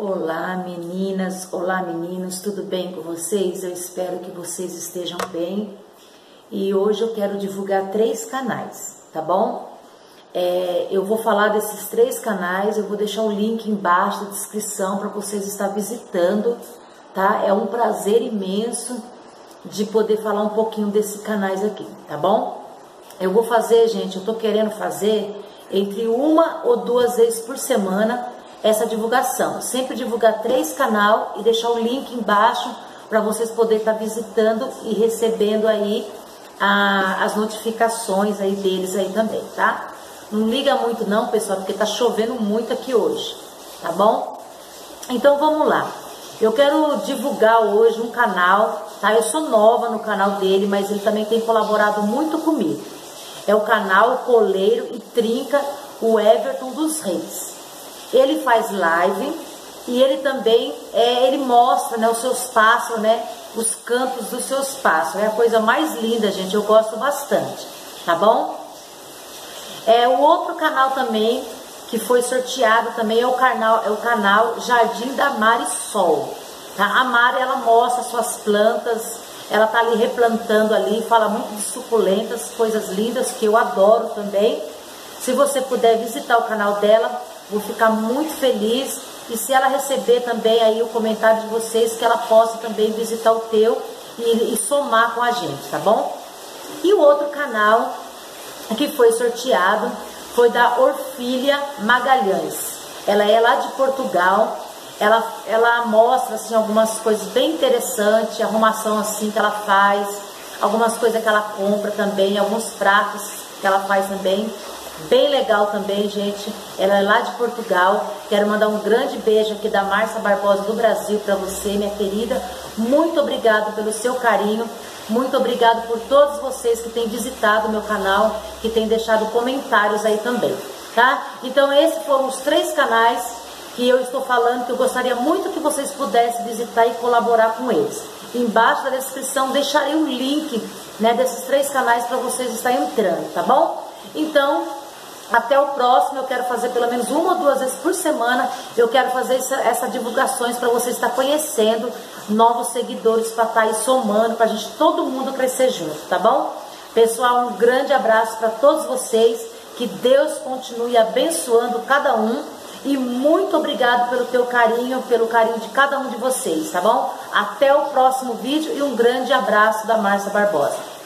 Olá meninas, olá meninos, tudo bem com vocês? Eu espero que vocês estejam bem. E hoje eu quero divulgar três canais, tá bom? É, eu vou falar desses três canais, eu vou deixar o link embaixo da descrição para vocês estar visitando, tá? É um prazer imenso de poder falar um pouquinho desses canais aqui, tá bom? Eu vou fazer, gente, eu tô querendo fazer entre uma ou duas vezes por semana essa divulgação. Sempre divulgar três canal e deixar o link embaixo para vocês poderem estar tá visitando e recebendo aí a, as notificações aí deles aí também, tá? Não liga muito não, pessoal, porque tá chovendo muito aqui hoje, tá bom? Então vamos lá. Eu quero divulgar hoje um canal, tá? Eu sou nova no canal dele, mas ele também tem colaborado muito comigo. É o canal Coleiro e Trinca, o Everton dos Reis ele faz live e ele também é, ele mostra né, os seus passos, né, os cantos dos seus passos. É a coisa mais linda, gente. Eu gosto bastante, tá bom? É o outro canal também que foi sorteado também é o canal é o canal Jardim da Marisol. Tá? A Mari ela mostra suas plantas, ela tá ali replantando ali, fala muito de suculentas, coisas lindas que eu adoro também. Se você puder visitar o canal dela, Vou ficar muito feliz e se ela receber também aí o comentário de vocês, que ela possa também visitar o teu e, e somar com a gente, tá bom? E o outro canal que foi sorteado foi da Orfília Magalhães. Ela é lá de Portugal. Ela, ela mostra assim algumas coisas bem interessantes, arrumação assim que ela faz, algumas coisas que ela compra também, alguns pratos que ela faz também. Bem legal também, gente. Ela é lá de Portugal. Quero mandar um grande beijo aqui da Márcia Barbosa do Brasil para você, minha querida. Muito obrigado pelo seu carinho. Muito obrigado por todos vocês que têm visitado o meu canal, que têm deixado comentários aí também, tá? Então esses foram os três canais que eu estou falando que eu gostaria muito que vocês pudessem visitar e colaborar com eles. Embaixo da descrição deixarei o link né, desses três canais para vocês estarem entrando, tá bom? Então, até o próximo, eu quero fazer pelo menos uma ou duas vezes por semana. Eu quero fazer essa, essa divulgações para você estar conhecendo novos seguidores, para estar tá aí somando, para a gente todo mundo crescer junto, tá bom? Pessoal, um grande abraço para todos vocês. Que Deus continue abençoando cada um. E muito obrigado pelo teu carinho, pelo carinho de cada um de vocês, tá bom? Até o próximo vídeo e um grande abraço da Márcia Barbosa.